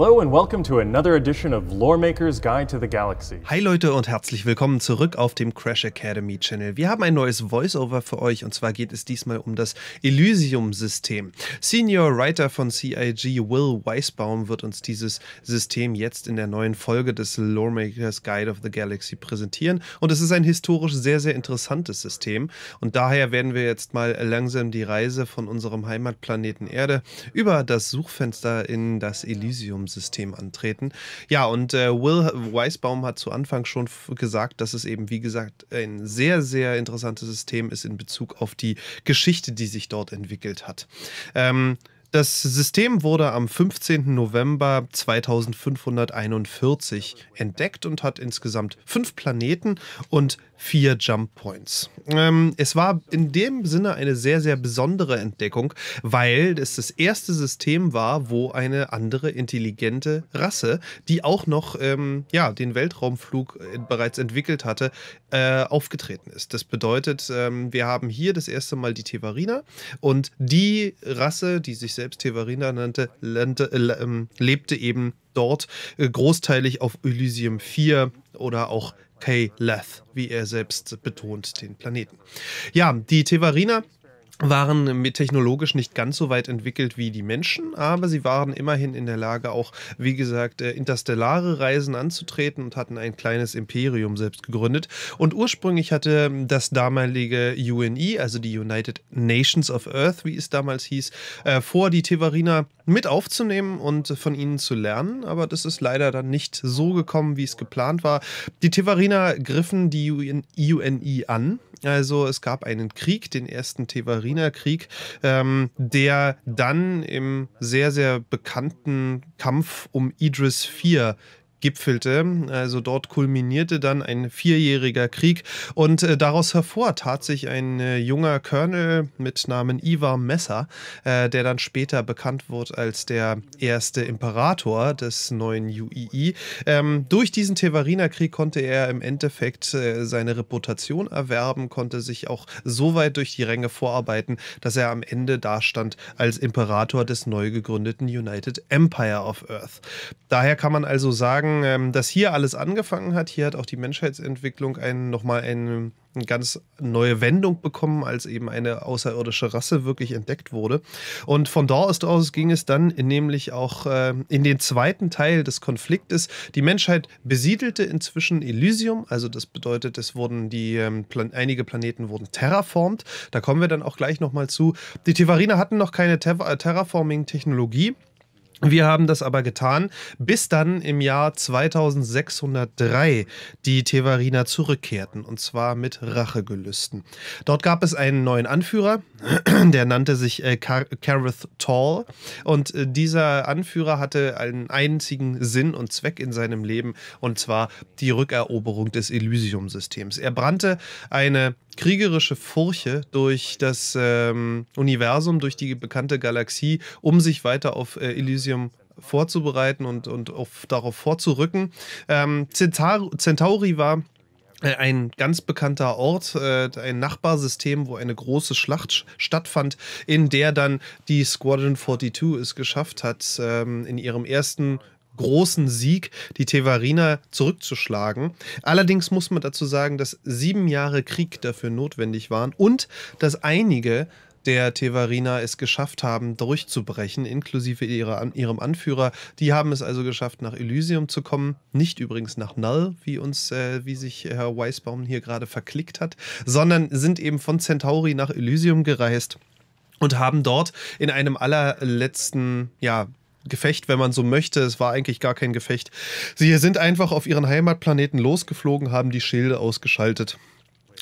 Hello and welcome to another edition of Loremaker's Guide to the Galaxy. Hi Leute und herzlich willkommen zurück auf dem Crash Academy Channel. Wir haben ein neues Voiceover für euch und zwar geht es diesmal um das Elysium-System. Senior Writer von CIG Will Weisbaum wird uns dieses System jetzt in der neuen Folge des Loremakers Guide of the Galaxy präsentieren und es ist ein historisch sehr, sehr interessantes System und daher werden wir jetzt mal langsam die Reise von unserem Heimatplaneten Erde über das Suchfenster in das Elysium System antreten. Ja, und äh, Will Weisbaum hat zu Anfang schon gesagt, dass es eben, wie gesagt, ein sehr, sehr interessantes System ist in Bezug auf die Geschichte, die sich dort entwickelt hat. Ähm, das System wurde am 15. November 2541 entdeckt und hat insgesamt fünf Planeten und vier Jump Points. Ähm, es war in dem Sinne eine sehr, sehr besondere Entdeckung, weil es das erste System war, wo eine andere intelligente Rasse, die auch noch ähm, ja, den Weltraumflug äh, bereits entwickelt hatte, äh, aufgetreten ist. Das bedeutet, ähm, wir haben hier das erste Mal die Tevariner und die Rasse, die sich selbst Tevariner nannte, lernte, äh, ähm, lebte eben dort äh, großteilig auf Elysium 4 oder auch K-Leth, wie er selbst betont, den Planeten. Ja, die Tevariner waren technologisch nicht ganz so weit entwickelt wie die Menschen, aber sie waren immerhin in der Lage, auch, wie gesagt, äh, interstellare Reisen anzutreten und hatten ein kleines Imperium selbst gegründet. Und ursprünglich hatte das damalige UNI, also die United Nations of Earth, wie es damals hieß, äh, vor, die Tevariner mit aufzunehmen und von ihnen zu lernen, aber das ist leider dann nicht so gekommen, wie es geplant war. Die Tevariner griffen die UNI an, also es gab einen Krieg, den ersten Tevariner-Krieg, ähm, der dann im sehr, sehr bekannten Kampf um Idris IV gipfelte. Also dort kulminierte dann ein vierjähriger Krieg und äh, daraus hervor tat sich ein äh, junger Colonel mit Namen Ivar Messer, äh, der dann später bekannt wurde als der erste Imperator des neuen UII. Ähm, durch diesen Tevariner Krieg konnte er im Endeffekt äh, seine Reputation erwerben, konnte sich auch so weit durch die Ränge vorarbeiten, dass er am Ende dastand als Imperator des neu gegründeten United Empire of Earth. Daher kann man also sagen, sagen, ähm, dass hier alles angefangen hat. Hier hat auch die Menschheitsentwicklung einen, nochmal eine, eine ganz neue Wendung bekommen, als eben eine außerirdische Rasse wirklich entdeckt wurde. Und von dort aus ging es dann nämlich auch äh, in den zweiten Teil des Konfliktes. Die Menschheit besiedelte inzwischen Elysium, also das bedeutet, es wurden die ähm, einige Planeten wurden terraformt. Da kommen wir dann auch gleich nochmal zu. Die Tevariner hatten noch keine Ter Terraforming-Technologie. Wir haben das aber getan, bis dann im Jahr 2603 die Tevariner zurückkehrten, und zwar mit Rachegelüsten. Dort gab es einen neuen Anführer, der nannte sich äh, Kareth Tall, und äh, dieser Anführer hatte einen einzigen Sinn und Zweck in seinem Leben, und zwar die Rückeroberung des Elysium-Systems. Er brannte eine kriegerische Furche durch das ähm, Universum, durch die bekannte Galaxie, um sich weiter auf äh, Elysium vorzubereiten und, und auf, darauf vorzurücken. Ähm, Centauri, war äh, ein ganz bekannter Ort, äh, ein Nachbarsystem, wo eine große Schlacht stattfand, in der dann die Squadron 42 es geschafft hat, ähm, in ihrem ersten großen Sieg, die Tevariner zurückzuschlagen. Allerdings muss man dazu sagen, dass sieben Jahre Krieg dafür notwendig waren und dass einige der Tevariner es geschafft haben, durchzubrechen, inklusive ihrer, ihrem Anführer. Die haben es also geschafft, nach Elysium zu kommen. Nicht übrigens nach Null, wie uns, äh, wie sich Herr Weisbaum hier gerade verklickt hat, sondern sind eben von Centauri nach Elysium gereist und haben dort in einem allerletzten, ja, Gefecht, wenn man so möchte. Es war eigentlich gar kein Gefecht. Sie sind einfach auf ihren Heimatplaneten losgeflogen, haben die Schilde ausgeschaltet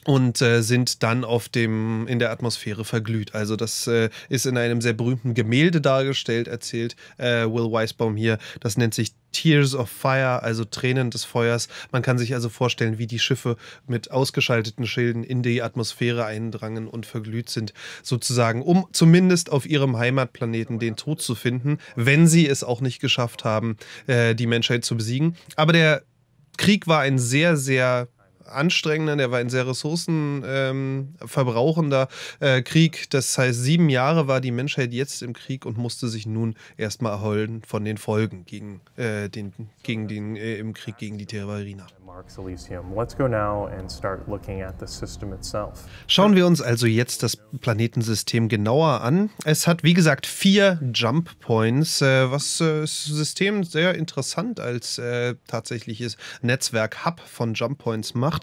und äh, sind dann auf dem in der Atmosphäre verglüht. Also das äh, ist in einem sehr berühmten Gemälde dargestellt, erzählt äh, Will Weisbaum hier. Das nennt sich Tears of Fire, also Tränen des Feuers. Man kann sich also vorstellen, wie die Schiffe mit ausgeschalteten Schilden in die Atmosphäre eindrangen und verglüht sind, sozusagen, um zumindest auf ihrem Heimatplaneten den Tod zu finden, wenn sie es auch nicht geschafft haben, äh, die Menschheit zu besiegen. Aber der Krieg war ein sehr, sehr anstrengender, der war ein sehr ressourcenverbrauchender ähm, äh, Krieg. Das heißt, sieben Jahre war die Menschheit jetzt im Krieg und musste sich nun erstmal erholen von den Folgen gegen äh, den, gegen den, äh, im Krieg gegen die Terroriner. Schauen wir uns also jetzt das Planetensystem genauer an. Es hat, wie gesagt, vier Jump Points, äh, was äh, das System sehr interessant als äh, tatsächliches Netzwerk-Hub von Jump Points macht.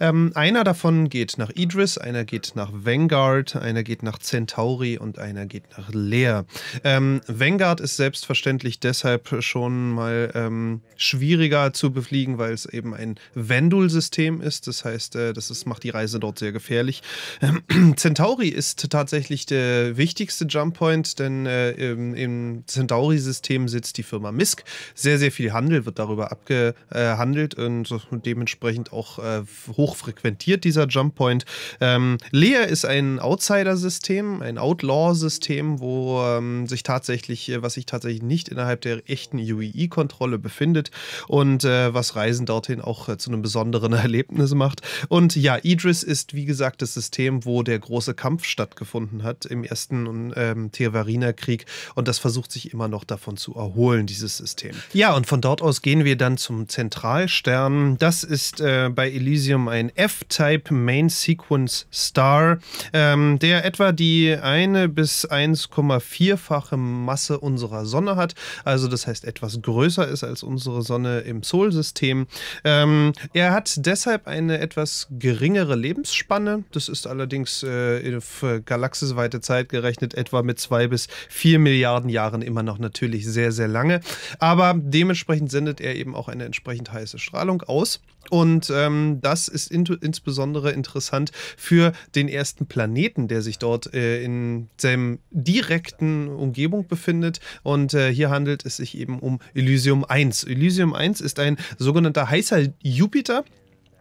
Ähm, einer davon geht nach Idris, einer geht nach Vanguard, einer geht nach Centauri und einer geht nach Leer. Ähm, Vanguard ist selbstverständlich deshalb schon mal ähm, schwieriger zu befliegen, weil es eben ein Vendul-System ist. Das heißt, äh, das ist, macht die Reise dort sehr gefährlich. Ähm, Centauri ist tatsächlich der wichtigste Jump Point, denn äh, im, im Centauri-System sitzt die Firma Misk. Sehr, sehr viel Handel wird darüber abgehandelt und dementsprechend auch äh, hoch frequentiert dieser Jump Point. Ähm, Lea ist ein Outsider-System, ein Outlaw-System, wo ähm, sich tatsächlich, was sich tatsächlich nicht innerhalb der echten UEE-Kontrolle befindet und äh, was Reisen dorthin auch äh, zu einem besonderen Erlebnis macht. Und ja, Idris ist wie gesagt das System, wo der große Kampf stattgefunden hat im ersten ähm, Tevariner-Krieg und das versucht sich immer noch davon zu erholen, dieses System. Ja, und von dort aus gehen wir dann zum Zentralstern. Das ist äh, bei Elysium ein F-Type Main Sequence Star, ähm, der etwa die eine bis 1,4-fache Masse unserer Sonne hat. Also das heißt etwas größer ist als unsere Sonne im Sol-System. Ähm, er hat deshalb eine etwas geringere Lebensspanne. Das ist allerdings äh, auf galaxisweite Zeit gerechnet etwa mit zwei bis vier Milliarden Jahren immer noch natürlich sehr, sehr lange. Aber dementsprechend sendet er eben auch eine entsprechend heiße Strahlung aus. Und ähm, das ist in, insbesondere interessant für den ersten Planeten, der sich dort äh, in seinem direkten Umgebung befindet. Und äh, hier handelt es sich eben um Elysium 1. Elysium 1 ist ein sogenannter heißer Jupiter.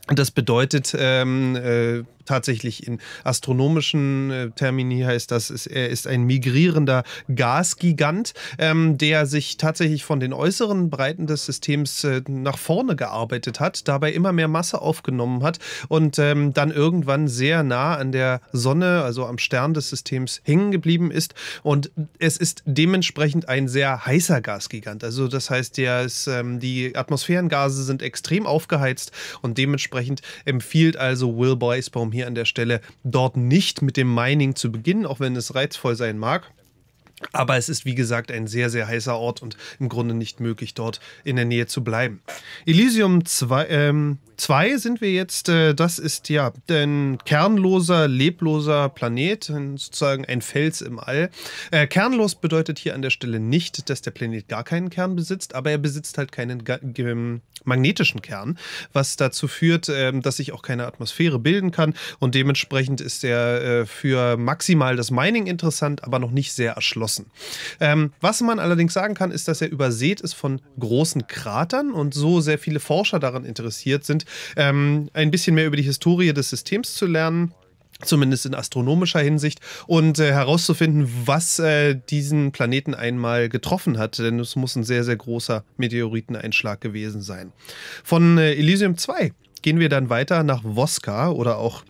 Das bedeutet, ähm, äh, tatsächlich in astronomischen äh, Termini heißt das, ist, er ist ein migrierender Gasgigant, ähm, der sich tatsächlich von den äußeren Breiten des Systems äh, nach vorne gearbeitet hat, dabei immer mehr Masse aufgenommen hat und ähm, dann irgendwann sehr nah an der Sonne, also am Stern des Systems hängen geblieben ist. Und es ist dementsprechend ein sehr heißer Gasgigant. Also das heißt, der ist, ähm, die Atmosphärengase sind extrem aufgeheizt und dementsprechend empfiehlt also Will Boisbaum hier an der Stelle dort nicht mit dem Mining zu beginnen, auch wenn es reizvoll sein mag. Aber es ist, wie gesagt, ein sehr, sehr heißer Ort und im Grunde nicht möglich, dort in der Nähe zu bleiben. Elysium 2 ähm, sind wir jetzt. Äh, das ist ja ein kernloser, lebloser Planet, sozusagen ein Fels im All. Äh, kernlos bedeutet hier an der Stelle nicht, dass der Planet gar keinen Kern besitzt, aber er besitzt halt keinen magnetischen Kern, was dazu führt, äh, dass sich auch keine Atmosphäre bilden kann und dementsprechend ist er äh, für maximal das Mining interessant, aber noch nicht sehr erschlossen geschlossen. Ähm, was man allerdings sagen kann, ist, dass er übersät ist von großen Kratern und so sehr viele Forscher daran interessiert sind, ähm, ein bisschen mehr über die Historie des Systems zu lernen zumindest in astronomischer Hinsicht, und äh, herauszufinden, was äh, diesen Planeten einmal getroffen hat, denn es muss ein sehr, sehr großer Meteoriteneinschlag gewesen sein. Von äh, Elysium 2 gehen wir dann weiter nach Voska oder auch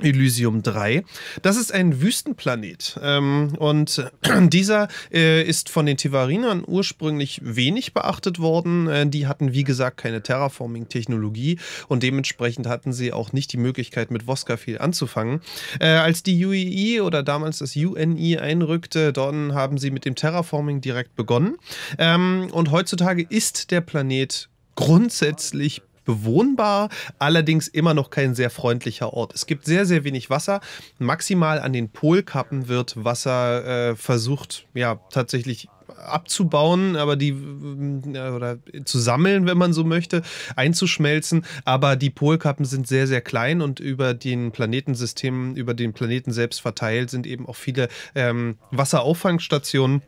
Elysium 3. Das ist ein Wüstenplanet ähm, und dieser äh, ist von den Tivarinern ursprünglich wenig beachtet worden. Äh, die hatten, wie gesagt, keine Terraforming-Technologie und dementsprechend hatten sie auch nicht die Möglichkeit, mit Voska viel anzufangen. Äh, als die UEE oder damals das UNI einrückte, dann haben sie mit dem Terraforming direkt begonnen. Ähm, und heutzutage ist der Planet grundsätzlich bewohnbar, allerdings immer noch kein sehr freundlicher Ort. Es gibt sehr, sehr wenig Wasser. Maximal an den Polkappen wird Wasser äh, versucht, ja, tatsächlich abzubauen, aber die oder zu sammeln, wenn man so möchte, einzuschmelzen. Aber die Polkappen sind sehr, sehr klein und über den Planetensystemen, über den Planeten selbst verteilt sind eben auch viele ähm, Wasserauffangstationen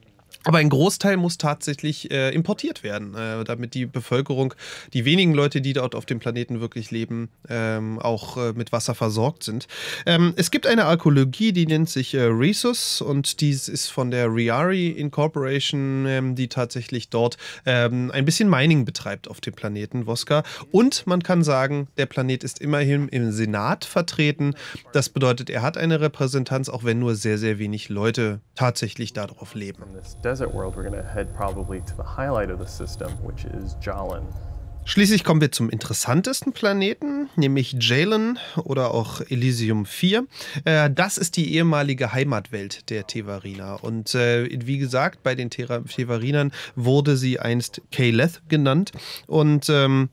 Aber ein Großteil muss tatsächlich äh, importiert werden, äh, damit die Bevölkerung, die wenigen Leute, die dort auf dem Planeten wirklich leben, ähm, auch äh, mit Wasser versorgt sind. Ähm, es gibt eine Archäologie, die nennt sich äh, Rhesus und dies ist von der Riari Incorporation, ähm, die tatsächlich dort ähm, ein bisschen Mining betreibt auf dem Planeten Voska. Und man kann sagen, der Planet ist immerhin im Senat vertreten. Das bedeutet, er hat eine Repräsentanz, auch wenn nur sehr, sehr wenig Leute tatsächlich darauf leben desert world, we're to head probably to the highlight of the system, which is Jalen. Schließlich kommen wir zum interessantesten Planeten, nämlich Jalen oder auch Elysium 4. Äh, das ist die ehemalige Heimatwelt der Tevariner. Und äh, wie gesagt, bei den Tevarinern wurde sie einst Kaleth genannt. Und ähm,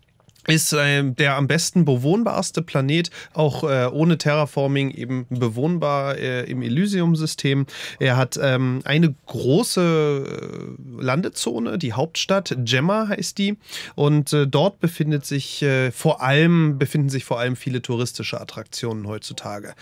ist äh, der am besten bewohnbarste Planet, auch äh, ohne Terraforming eben bewohnbar äh, im Elysium-System. Er hat ähm, eine große äh, Landezone, die Hauptstadt, Gemma heißt die, und äh, dort befindet sich äh, vor allem, befinden sich vor allem viele touristische Attraktionen heutzutage.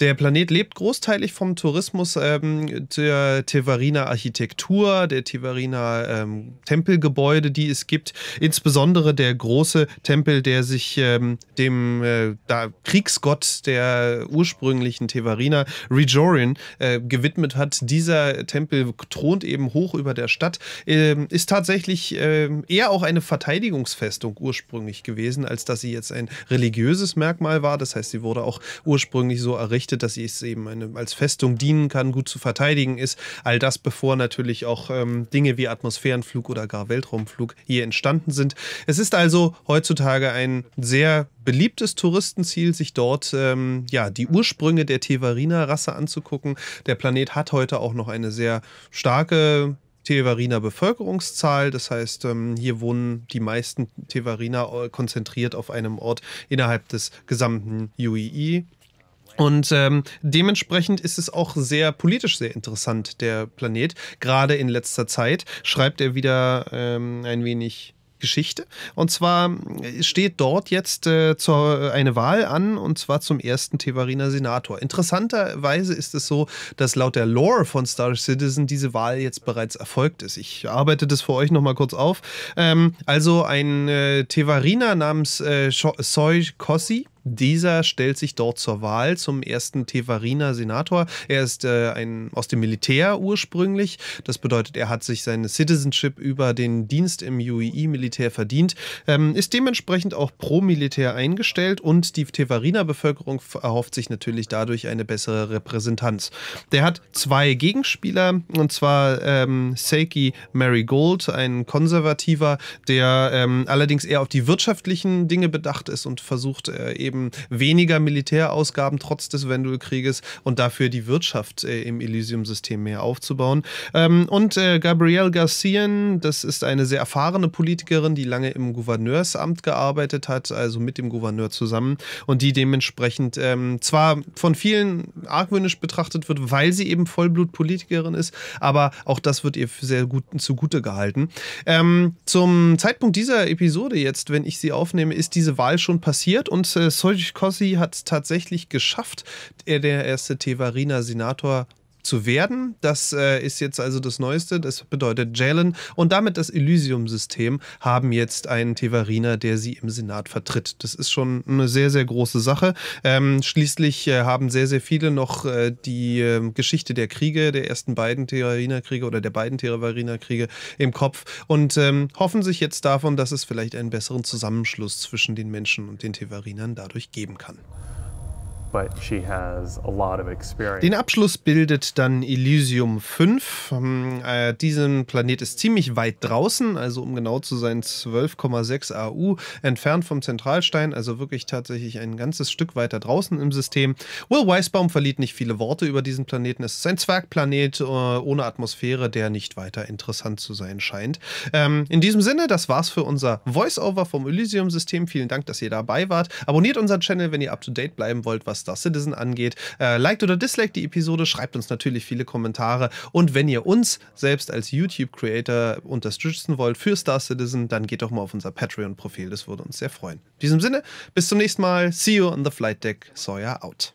Der Planet lebt großteilig vom Tourismus ähm, der Tevariner Architektur, der Tevariner ähm, Tempelgebäude, die es gibt, insbesondere der große Tempel Tempel, der sich ähm, dem äh, da Kriegsgott der ursprünglichen Tevariner, Rejorin, äh, gewidmet hat. Dieser Tempel thront eben hoch über der Stadt, äh, ist tatsächlich ähm, eher auch eine Verteidigungsfestung ursprünglich gewesen, als dass sie jetzt ein religiöses Merkmal war. Das heißt, sie wurde auch ursprünglich so errichtet, dass sie es eben eine, als Festung dienen kann, gut zu verteidigen ist. All das, bevor natürlich auch ähm, Dinge wie Atmosphärenflug oder gar Weltraumflug hier entstanden sind. Es ist also heutzutage heutzutage ein sehr beliebtes Touristenziel, sich dort ähm, ja, die Ursprünge der Tevariner-Rasse anzugucken. Der Planet hat heute auch noch eine sehr starke Tevariner Bevölkerungszahl. Das heißt, ähm, hier wohnen die meisten Tevariner äh, konzentriert auf einem Ort innerhalb des gesamten UEE. Und ähm, dementsprechend ist es auch sehr politisch sehr interessant, der Planet. Gerade in letzter Zeit schreibt er wieder ähm, ein wenig Geschichte. Und zwar steht dort jetzt äh, zur, eine Wahl an, und zwar zum ersten Tevariner Senator. Interessanterweise ist es so, dass laut der Lore von Star Citizen diese Wahl jetzt bereits erfolgt ist. Ich arbeite das für euch nochmal kurz auf. Ähm, also ein äh, Tevariner namens äh, Soy Kossi dieser stellt sich dort zur Wahl zum ersten Tevariner Senator. Er ist äh, ein, aus dem Militär ursprünglich. Das bedeutet, er hat sich seine Citizenship über den Dienst im UEE-Militär verdient, ähm, ist dementsprechend auch pro-Militär eingestellt und die Tevariner Bevölkerung erhofft sich natürlich dadurch eine bessere Repräsentanz. Der hat zwei Gegenspieler und zwar ähm, Seiki Marigold, ein Konservativer, der ähm, allerdings eher auf die wirtschaftlichen Dinge bedacht ist und versucht äh, eben eben weniger Militärausgaben trotz des Wendelkrieges und dafür die Wirtschaft äh, im Elysium-System mehr aufzubauen. Ähm, und äh, Gabrielle Garcian, das ist eine sehr erfahrene Politikerin, die lange im Gouverneursamt gearbeitet hat, also mit dem Gouverneur zusammen und die dementsprechend ähm, zwar von vielen argwöhnisch betrachtet wird, weil sie eben Vollblutpolitikerin ist, aber auch das wird ihr sehr gut zugute gehalten. Ähm, zum Zeitpunkt dieser Episode jetzt, wenn ich sie aufnehme, ist diese Wahl schon passiert und äh, Kossi hat es tatsächlich geschafft, er der erste Tevariner Senator zu werden. Das äh, ist jetzt also das Neueste. Das bedeutet, Jalen und damit das Elysium-System haben jetzt einen Tevariner, der sie im Senat vertritt. Das ist schon eine sehr, sehr große Sache. Ähm, schließlich äh, haben sehr, sehr viele noch äh, die ähm, Geschichte der Kriege, der ersten beiden Tevariner-Kriege oder der beiden Tevariner-Kriege im Kopf und ähm, hoffen sich jetzt davon, dass es vielleicht einen besseren Zusammenschluss zwischen den Menschen und den Tevarinern dadurch geben kann. Den Abschluss bildet dann Elysium 5. Ähm, äh, diesen Planet ist ziemlich weit draußen, also um genau zu sein 12,6 AU entfernt vom Zentralstein, also wirklich tatsächlich ein ganzes Stück weiter draußen im System. Will Weisbaum verliert nicht viele Worte über diesen Planeten. Es ist ein Zwergplanet äh, ohne Atmosphäre, der nicht weiter interessant zu sein scheint. Ähm, in diesem Sinne, das war's für unser Voice-Over vom Elysium-System. Vielen Dank, dass ihr dabei wart. Abonniert unseren Channel, wenn ihr up to date bleiben wollt, was Star Citizen angeht. Äh, liked oder disliked die Episode, schreibt uns natürlich viele Kommentare. Und wenn ihr uns selbst als YouTube-Creator unterstützen wollt für Star Citizen, dann geht doch mal auf unser Patreon-Profil. Das würde uns sehr freuen. In diesem Sinne, bis zum nächsten Mal. See you on the flight deck. Sawyer out.